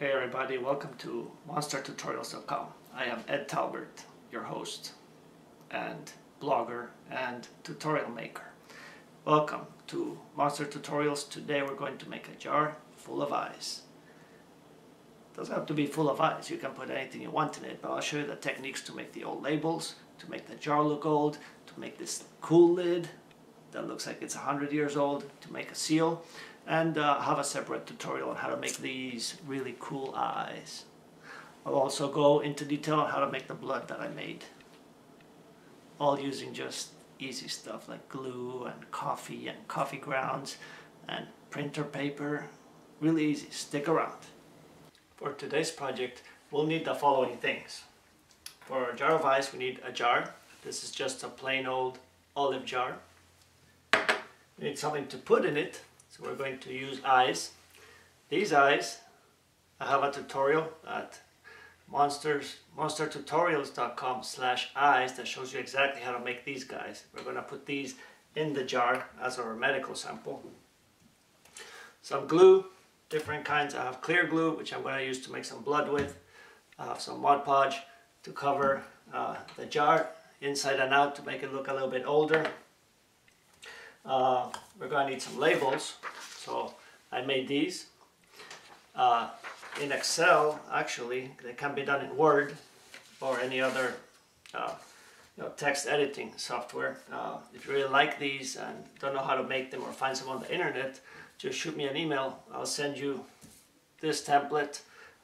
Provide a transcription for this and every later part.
Hey everybody, welcome to monstertutorials.com. I am Ed Talbert, your host and blogger and tutorial maker. Welcome to Monster Tutorials. Today we're going to make a jar full of eyes. doesn't have to be full of eyes, you can put anything you want in it, but I'll show you the techniques to make the old labels, to make the jar look old, to make this cool lid that looks like it's 100 years old, to make a seal, and uh, have a separate tutorial on how to make these really cool eyes. I'll also go into detail on how to make the blood that I made. All using just easy stuff like glue and coffee and coffee grounds and printer paper. Really easy, stick around. For today's project, we'll need the following things. For a jar of ice, we need a jar. This is just a plain old olive jar. We need something to put in it, so we're going to use eyes. These eyes, I have a tutorial at monsters monstertutorials.com slash eyes that shows you exactly how to make these guys. We're going to put these in the jar as our medical sample. Some glue, different kinds. I have clear glue, which I'm going to use to make some blood with. I have some Mod Podge to cover uh, the jar inside and out to make it look a little bit older. Uh, we're going to need some labels. So I made these. Uh, in Excel, actually, they can be done in Word or any other uh, you know, text editing software. Uh, if you really like these and don't know how to make them or find some on the internet, just shoot me an email. I'll send you this template.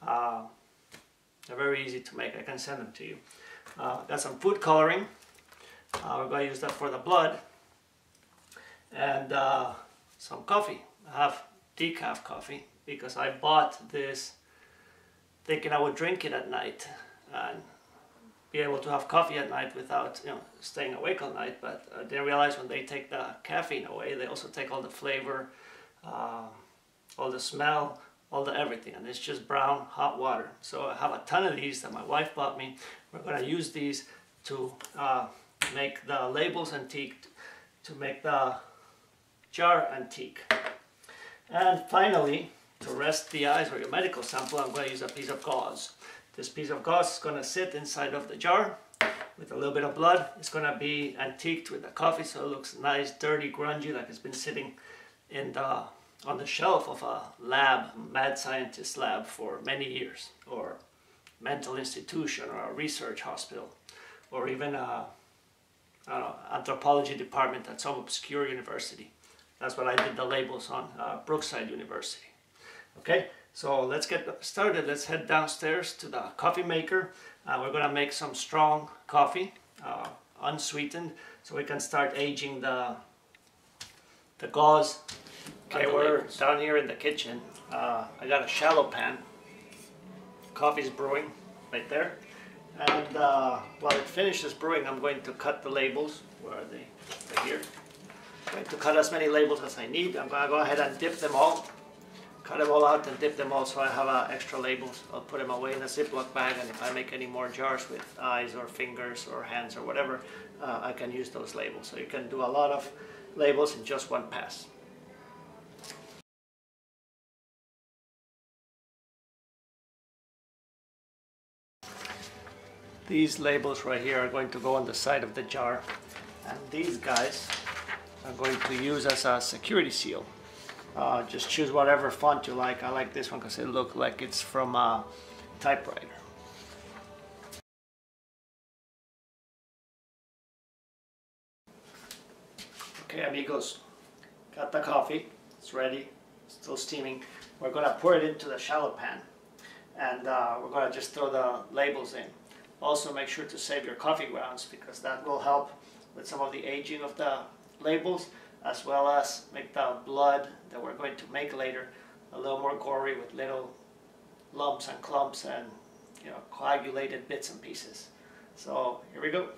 Uh, they're very easy to make. I can send them to you. Uh, got some food coloring. We're going to use that for the blood. And uh, some coffee. I have decaf coffee because I bought this thinking I would drink it at night and be able to have coffee at night without you know staying awake all night. But I didn't realize when they take the caffeine away, they also take all the flavor, uh, all the smell, all the everything, and it's just brown hot water. So I have a ton of these that my wife bought me. We're gonna use these to uh, make the labels antique, to make the jar antique. And finally, to rest the eyes or your medical sample, I'm going to use a piece of gauze. This piece of gauze is going to sit inside of the jar with a little bit of blood. It's going to be antiqued with the coffee so it looks nice, dirty, grungy, like it's been sitting in the, on the shelf of a lab, mad scientist lab for many years, or mental institution, or a research hospital, or even a anthropology department at some obscure university. That's what I did the labels on, uh, Brookside University. Okay, so let's get started. Let's head downstairs to the coffee maker. Uh, we're gonna make some strong coffee, uh, unsweetened, so we can start aging the, the gauze. Okay, we're down here in the kitchen. Uh, I got a shallow pan. Coffee's brewing right there. And uh, while it finishes brewing, I'm going to cut the labels. Where are they? Right here. Going to cut as many labels as I need. I'm going to go ahead and dip them all cut them all out and dip them all so I have uh, extra labels. I'll put them away in a Ziploc bag and if I make any more jars with eyes or fingers or hands or whatever, uh, I can use those labels. So you can do a lot of labels in just one pass. These labels right here are going to go on the side of the jar and these guys are going to use as a security seal. Uh, just choose whatever font you like. I like this one because it looks like it's from a typewriter. Okay amigos, got the coffee, it's ready, still steaming. We're gonna pour it into the shallow pan and uh, we're gonna just throw the labels in. Also make sure to save your coffee grounds because that will help with some of the aging of the labels as well as make the blood that we're going to make later a little more gory with little lumps and clumps and you know coagulated bits and pieces. So here we go.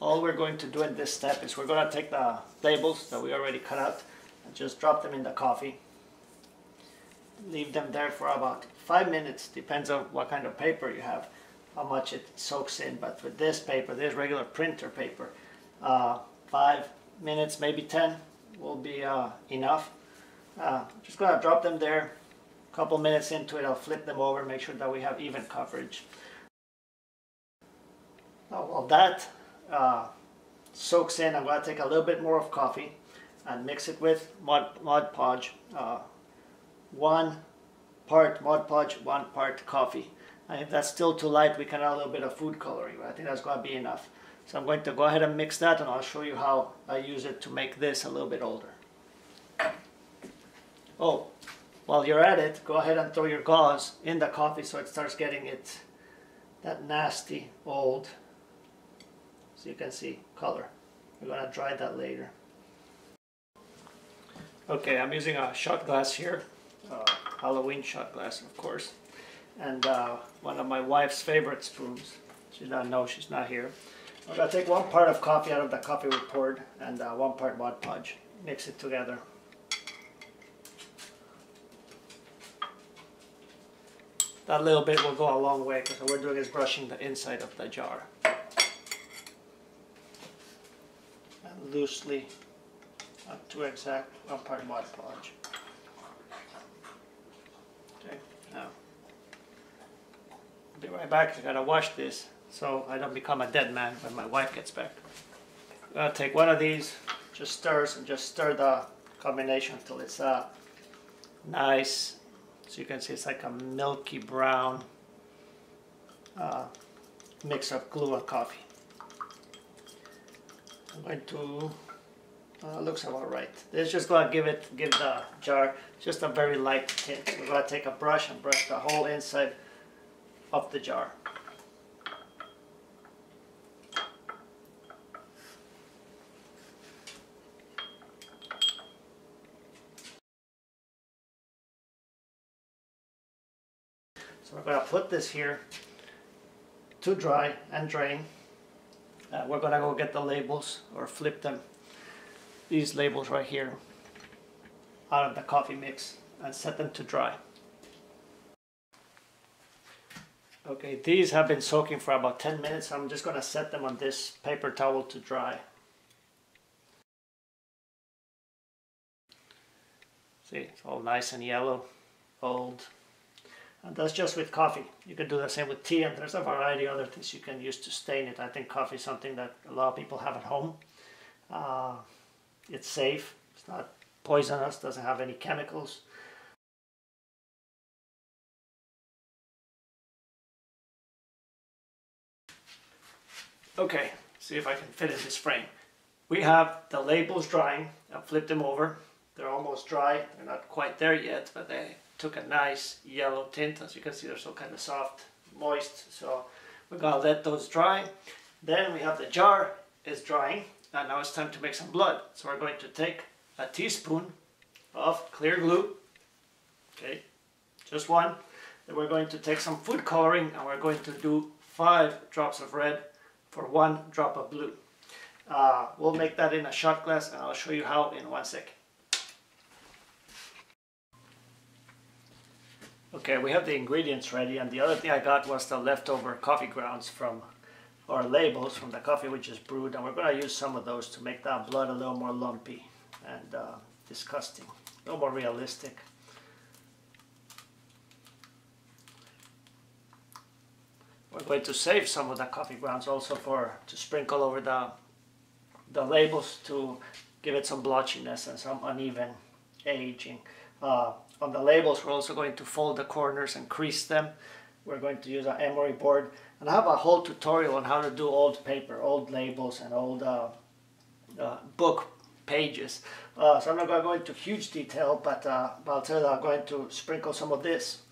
All we're going to do in this step is we're going to take the labels that we already cut out and just drop them in the coffee. Leave them there for about five minutes, depends on what kind of paper you have how much it soaks in. But with this paper, this regular printer paper, uh, five minutes, maybe 10, will be uh, enough. Uh, just gonna drop them there. A couple minutes into it, I'll flip them over, make sure that we have even coverage. Now, while that uh, soaks in, I'm gonna take a little bit more of coffee and mix it with Mod, Mod Podge. Uh, one part Mod Podge, one part coffee. And if that's still too light, we can add a little bit of food coloring. I think that's going to be enough. So I'm going to go ahead and mix that and I'll show you how I use it to make this a little bit older. Oh, while you're at it, go ahead and throw your gauze in the coffee so it starts getting it, that nasty old, so you can see color. We're going to dry that later. Okay, I'm using a shot glass here, uh, Halloween shot glass of course, and uh, one of my wife's favorite spoons. She doesn't know she's not here. I'm gonna take one part of coffee out of the coffee we poured and uh, one part Mod Podge. Mix it together. That little bit will go a long way because what we're doing is brushing the inside of the jar. And loosely, not too exact, one part Mod Podge. Okay, now, be right back, I gotta wash this so I don't become a dead man when my wife gets back. I'm gonna take one of these, just stirs and just stir the combination until it's uh, nice. So you can see it's like a milky brown uh, mix of glue and coffee. I'm going to, uh, looks about right. This is just gonna give it, give the jar just a very light tint. We're gonna take a brush and brush the whole inside of the jar. So we're going to put this here to dry and drain. Uh, we're going to go get the labels or flip them, these labels right here, out of the coffee mix and set them to dry. Okay, these have been soaking for about 10 minutes. I'm just going to set them on this paper towel to dry. See, it's all nice and yellow, old. And that's just with coffee. You can do the same with tea, and there's a variety of other things you can use to stain it. I think coffee is something that a lot of people have at home. Uh, it's safe. It's not poisonous. Doesn't have any chemicals. Okay, see if I can fit in this frame. We have the labels drying. I've flipped them over. They're almost dry. They're not quite there yet, but they took a nice yellow tint. As you can see, they're still kind of soft, moist. So we're gonna let those dry. Then we have the jar is drying, and now it's time to make some blood. So we're going to take a teaspoon of clear glue. Okay, just one. Then we're going to take some food coloring, and we're going to do five drops of red for one drop of blue. Uh, we'll make that in a shot glass, and I'll show you how in one second. Okay, we have the ingredients ready and the other thing I got was the leftover coffee grounds from our labels from the coffee which is brewed and we're going to use some of those to make that blood a little more lumpy and uh, disgusting, a little more realistic. We're going to save some of the coffee grounds also for to sprinkle over the the labels to give it some blotchiness and some uneven aging. Uh, on the labels, we're also going to fold the corners and crease them. We're going to use an emery board. And I have a whole tutorial on how to do old paper, old labels, and old uh, uh, book pages. Uh, so I'm not going to go into huge detail, but, uh, but I'll tell you I'm going to sprinkle some of this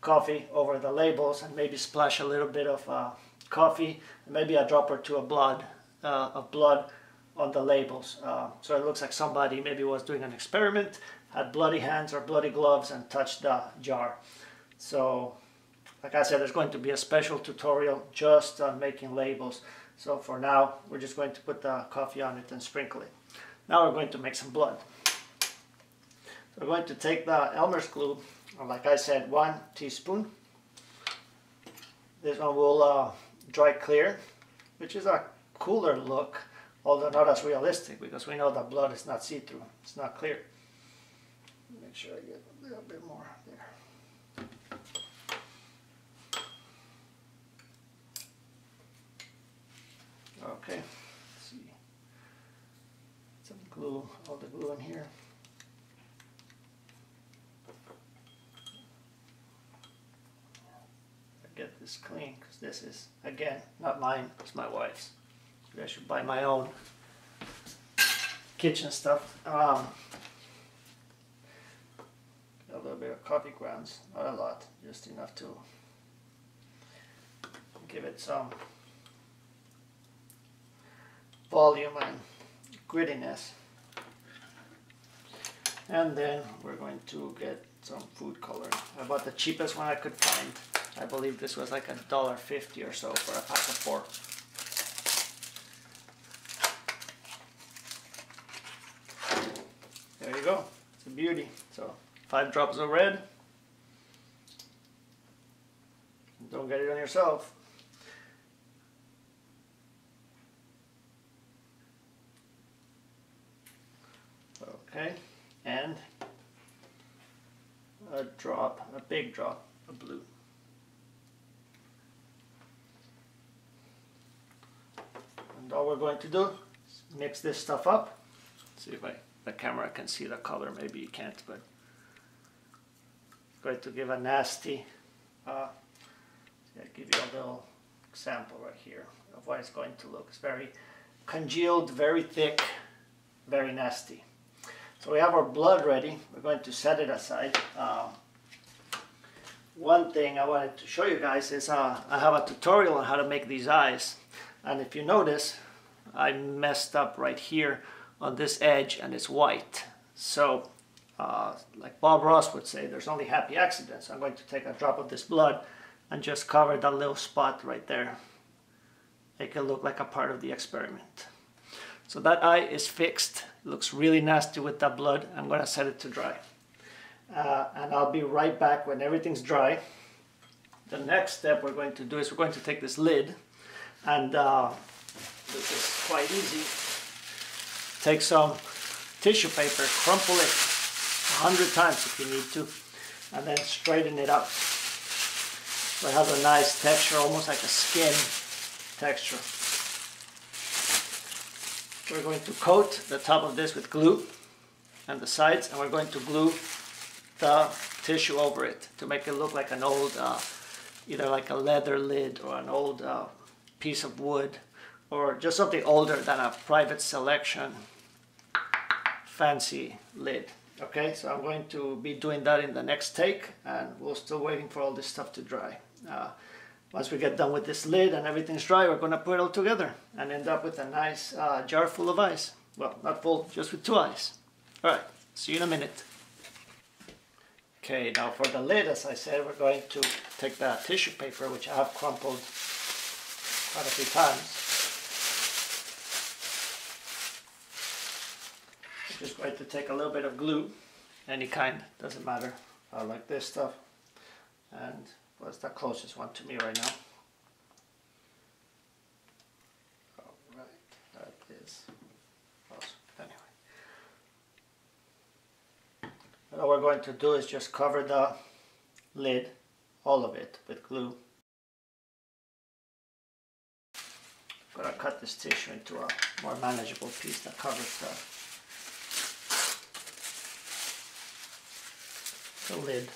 coffee over the labels and maybe splash a little bit of uh, coffee, maybe a drop or two of blood, uh, of blood on the labels. so it looks like somebody maybe was doing an experiment had bloody hands or bloody gloves and touched the jar. So, like I said, there's going to be a special tutorial just on making labels. So for now, we're just going to put the coffee on it and sprinkle it. Now we're going to make some blood. So we're going to take the Elmer's glue, like I said, one teaspoon. This one will uh, dry clear, which is a cooler look although not as realistic because we know that blood is not see-through, it's not clear. Make sure I get a little bit more there. Okay, let's see. Some glue, all the glue in here. Get this clean because this is, again, not mine, it's my wife's. Maybe I should buy my own kitchen stuff. Um, a little bit of coffee grounds, not a lot, just enough to give it some volume and grittiness. And then we're going to get some food coloring. I bought the cheapest one I could find. I believe this was like a dollar fifty or so for a pack of four. There you go. It's a beauty. So five drops of red. Don't get it on yourself. Okay, and a drop, a big drop of blue. And all we're going to do is mix this stuff up. See if I, the camera can see the color, maybe you can't, but going to give a nasty, uh, I'll give you a little example right here of what it's going to look. It's very congealed, very thick, very nasty. So we have our blood ready. We're going to set it aside. Uh, one thing I wanted to show you guys is uh, I have a tutorial on how to make these eyes. And if you notice, I messed up right here on this edge and it's white. So uh, like Bob Ross would say, there's only happy accidents. I'm going to take a drop of this blood and just cover that little spot right there. Make it look like a part of the experiment. So that eye is fixed. It looks really nasty with that blood. I'm gonna set it to dry. Uh, and I'll be right back when everything's dry. The next step we're going to do is we're going to take this lid and uh, this is quite easy. Take some tissue paper, crumple it a hundred times if you need to, and then straighten it up. So it has a nice texture, almost like a skin texture. We're going to coat the top of this with glue and the sides and we're going to glue the tissue over it to make it look like an old, uh, either like a leather lid or an old uh, piece of wood or just something older than a private selection fancy lid. Okay, so I'm going to be doing that in the next take and we're still waiting for all this stuff to dry. Uh, once we get done with this lid and everything's dry, we're going to put it all together and end up with a nice uh, jar full of ice. Well, not full, just with two ice. All right, see you in a minute. Okay, now for the lid, as I said, we're going to take the tissue paper, which I have crumpled quite a few times. I'm just going to take a little bit of glue, any kind, doesn't matter. I like this stuff. And What's the closest one to me right now? What we're going to do is just cover the lid, all of it, with glue. I'm going to cut this tissue into a more manageable piece that covers the, the lid.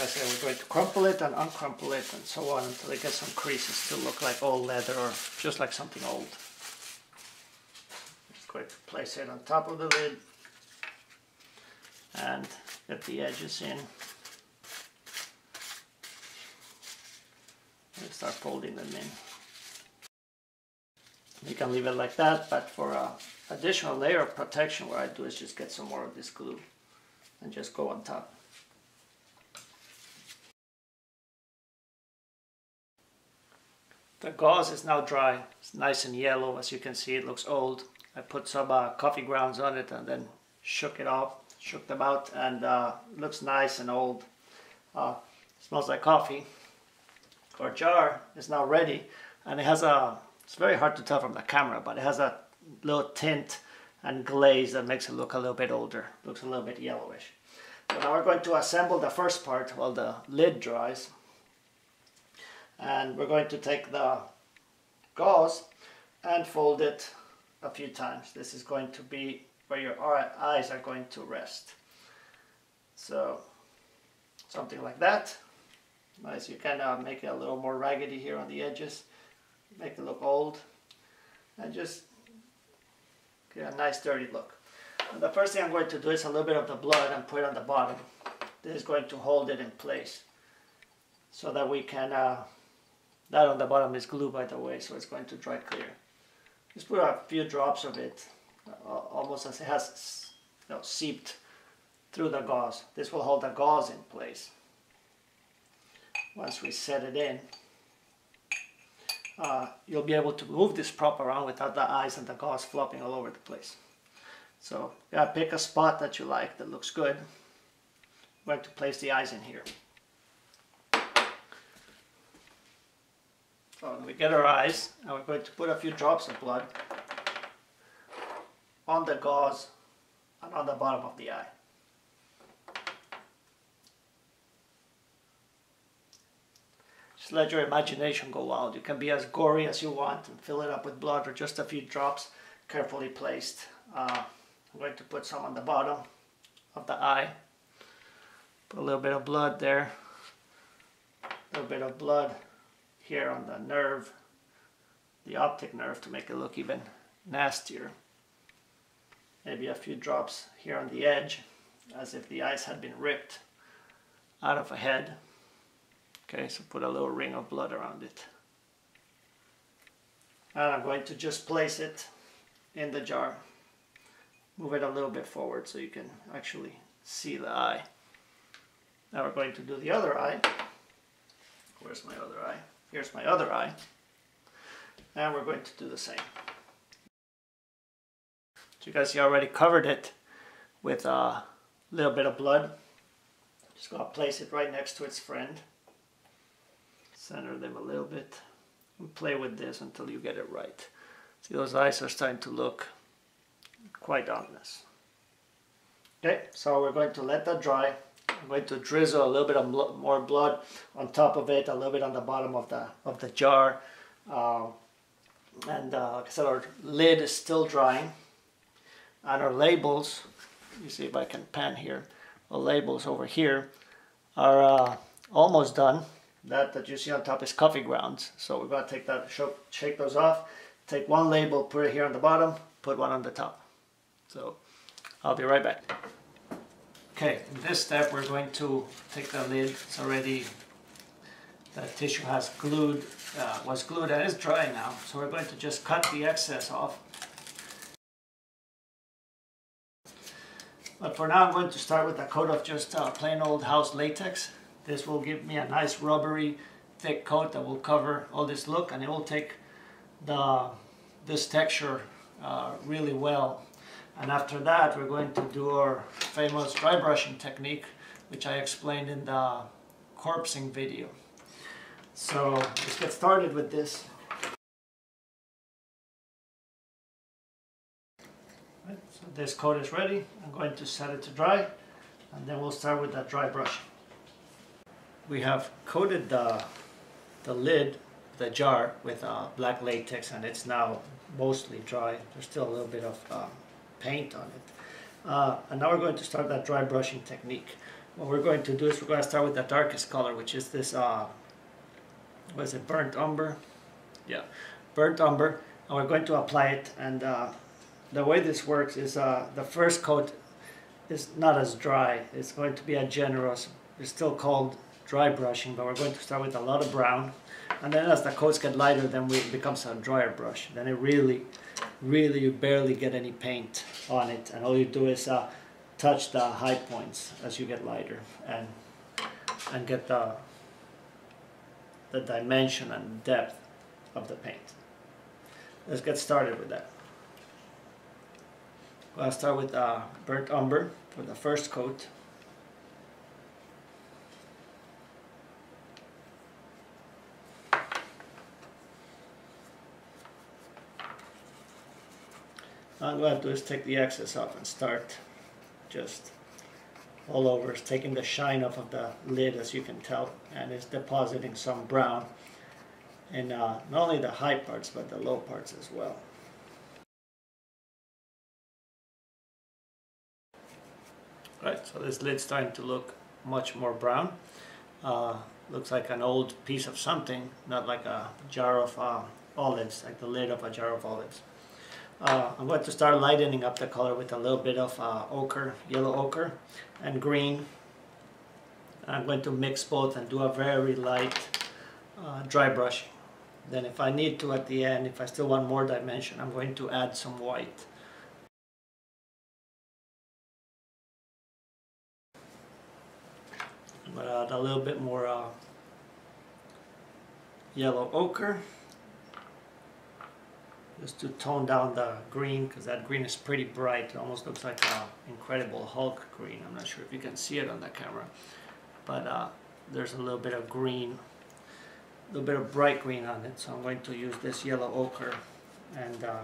I said, we're going to crumple it and uncrumple it and so on until it gets some creases to look like old leather or just like something old. Just going to place it on top of the lid and get the edges in. And start folding them in. You can leave it like that, but for a additional layer of protection, what I do is just get some more of this glue and just go on top. The gauze is now dry. It's nice and yellow. As you can see, it looks old. I put some uh, coffee grounds on it and then shook it off, shook them out, and uh, looks nice and old. Uh, smells like coffee. Our jar is now ready and it has a, it's very hard to tell from the camera, but it has a little tint and glaze that makes it look a little bit older, looks a little bit yellowish. So now we're going to assemble the first part while the lid dries. And we're going to take the gauze and fold it a few times. This is going to be where your eyes are going to rest. So something like that. Nice, you kind of make it a little more raggedy here on the edges, make it look old, and just get a nice dirty look. And the first thing I'm going to do is a little bit of the blood and put it on the bottom. This is going to hold it in place so that we can, uh, that on the bottom is glue by the way, so it's going to dry clear. Just put a few drops of it, almost as it has you know, seeped through the gauze. This will hold the gauze in place. Once we set it in, uh, you'll be able to move this prop around without the eyes and the gauze flopping all over the place. So yeah, pick a spot that you like that looks good. I'm going to place the eyes in here. So we get our eyes and we're going to put a few drops of blood on the gauze and on the bottom of the eye. Just let your imagination go wild. You can be as gory as you want and fill it up with blood or just a few drops carefully placed. Uh, I'm going to put some on the bottom of the eye. Put a little bit of blood there. A little bit of blood here on the nerve, the optic nerve to make it look even nastier. Maybe a few drops here on the edge as if the eyes had been ripped out of a head. Okay, so put a little ring of blood around it. And I'm going to just place it in the jar. Move it a little bit forward so you can actually see the eye. Now we're going to do the other eye. Where's my other eye? Here's my other eye. And we're going to do the same. So you guys see already covered it with a little bit of blood. Just gonna place it right next to its friend center them a little bit and play with this until you get it right. See those eyes are starting to look quite ominous. Okay, so we're going to let that dry. I'm going to drizzle a little bit of bl more blood on top of it, a little bit on the bottom of the of the jar. Uh, and uh, like I said, our lid is still drying. And our labels, you see if I can pan here, the labels over here are uh, almost done that that you see on top is coffee grounds. So we're going to take that, shake those off, take one label, put it here on the bottom, put one on the top. So I'll be right back. Okay, in this step we're going to take the lid, it's already, the tissue has glued, uh, was glued and is dry now. So we're going to just cut the excess off. But for now I'm going to start with a coat of just uh, plain old house latex. This will give me a nice rubbery thick coat that will cover all this look and it will take the this texture uh, really well. And after that we're going to do our famous dry brushing technique which I explained in the corpsing video. So let's get started with this. Right, so this coat is ready. I'm going to set it to dry and then we'll start with that dry brushing we have coated the, the lid, the jar, with uh, black latex and it's now mostly dry. There's still a little bit of um, paint on it. Uh, and now we're going to start that dry brushing technique. What we're going to do is we're going to start with the darkest color, which is this, uh, what is it, burnt umber? Yeah, burnt umber. And we're going to apply it. And uh, the way this works is uh, the first coat is not as dry. It's going to be a generous, it's still called dry brushing, but we're going to start with a lot of brown. And then as the coats get lighter, then it becomes a drier brush. Then it really, really, you barely get any paint on it. And all you do is uh, touch the high points as you get lighter and, and get the, the dimension and depth of the paint. Let's get started with that. I'll start with uh, burnt umber for the first coat. I'm going to do is take the excess off and start just all over. It's taking the shine off of the lid as you can tell and it's depositing some brown in uh, not only the high parts but the low parts as well. Right, so this lid's starting to look much more brown. Uh, looks like an old piece of something, not like a jar of uh, olives, like the lid of a jar of olives. Uh, I'm going to start lightening up the color with a little bit of uh, ochre, yellow ochre and green. I'm going to mix both and do a very light uh, dry brushing. Then if I need to at the end, if I still want more dimension, I'm going to add some white. I'm going to add a little bit more uh, yellow ochre just to tone down the green because that green is pretty bright. It almost looks like an incredible Hulk green. I'm not sure if you can see it on the camera. But uh, there's a little bit of green a little bit of bright green on it. So I'm going to use this yellow ochre and uh,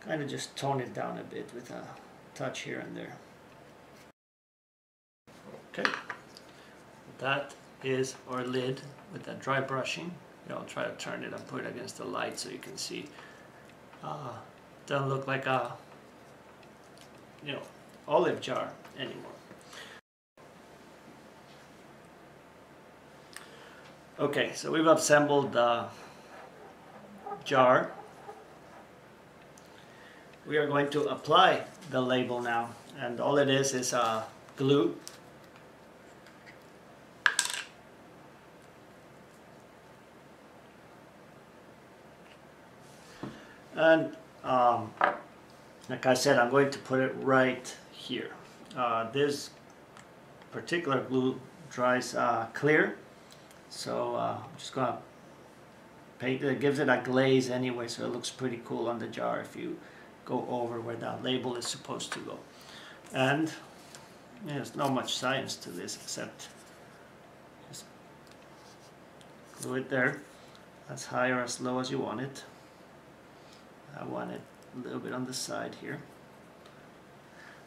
kind of just tone it down a bit with a touch here and there. Okay. That is our lid with that dry brushing. You know, I'll try to turn it and put it against the light so you can see uh, doesn't look like a you know olive jar anymore. Okay, so we've assembled the jar. We are going to apply the label now and all it is is uh, glue And um, like I said, I'm going to put it right here. Uh, this particular glue dries uh, clear, so uh, I'm just going to paint it. It gives it a glaze anyway, so it looks pretty cool on the jar if you go over where that label is supposed to go. And yeah, there's not much science to this except just glue it there as high or as low as you want it. I want it a little bit on the side here.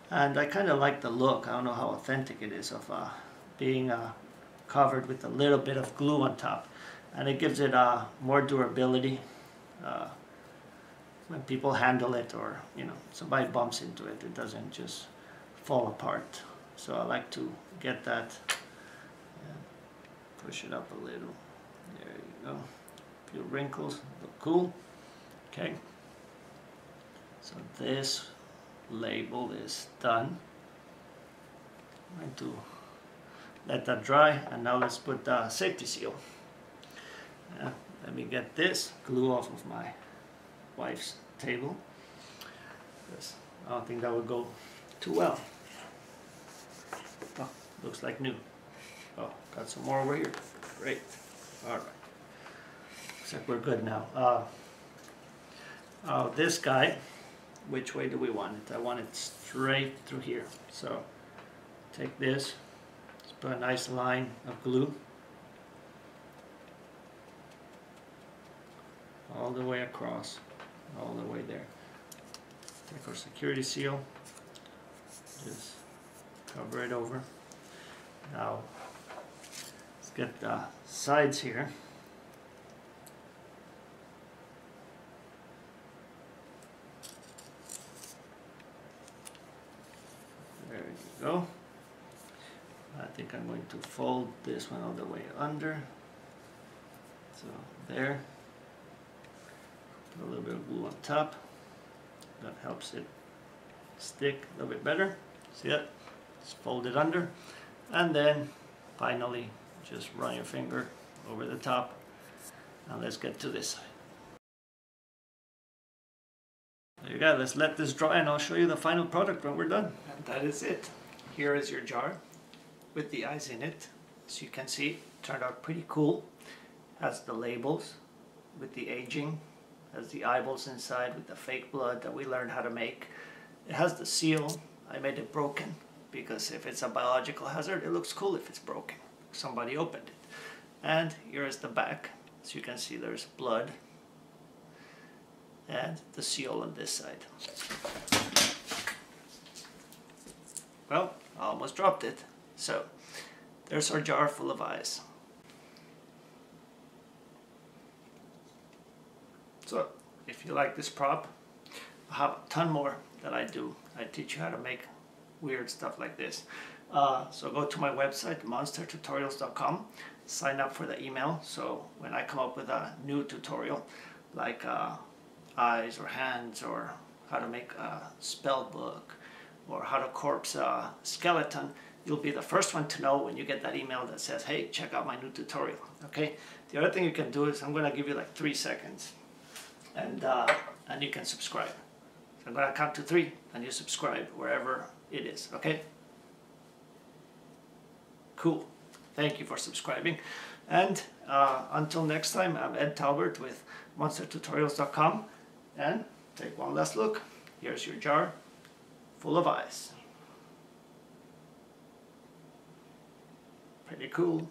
And I kind of like the look. I don't know how authentic it is of uh, being uh, covered with a little bit of glue on top. And it gives it uh, more durability uh, when people handle it or you know somebody bumps into it. It doesn't just fall apart. So I like to get that push it up a little. There you go. A few wrinkles, look cool. Okay. So this label is done. I'm going to let that dry and now let's put the safety seal. Uh, let me get this glue off of my wife's table. I don't think that would go too well. Oh, looks like new. Oh, got some more over here. Great. All right. Looks like we're good now. Uh, uh, this guy which way do we want it? I want it straight through here. So take this, let's put a nice line of glue all the way across, all the way there. Take our security seal, just cover it over. Now let's get the sides here. Go. I think I'm going to fold this one all the way under. So there. Put a little bit of glue on top. That helps it stick a little bit better. See that? Just fold it under. And then finally just run your finger over the top. Now let's get to this side. There you go, let's let this dry and I'll show you the final product when we're done. And that is it. Here is your jar with the eyes in it. As you can see, turned out pretty cool. Has the labels with the aging, has the eyeballs inside with the fake blood that we learned how to make. It has the seal. I made it broken because if it's a biological hazard, it looks cool if it's broken. Somebody opened it. And here is the back. As you can see, there's blood. and the seal on this side. Well, I almost dropped it. So there's our jar full of eyes. So if you like this prop, I have a ton more that I do. I teach you how to make weird stuff like this. Uh, so go to my website, monstertutorials.com, sign up for the email. So when I come up with a new tutorial, like uh, eyes or hands or how to make a spell book or how to corpse a skeleton, you'll be the first one to know when you get that email that says, hey, check out my new tutorial, okay? The other thing you can do is I'm gonna give you like three seconds and, uh, and you can subscribe. So I'm gonna count to three and you subscribe wherever it is, okay? Cool. Thank you for subscribing. And uh, until next time, I'm Ed Talbert with MonsterTutorials.com. And take one last look. Here's your jar full of ice. Pretty cool.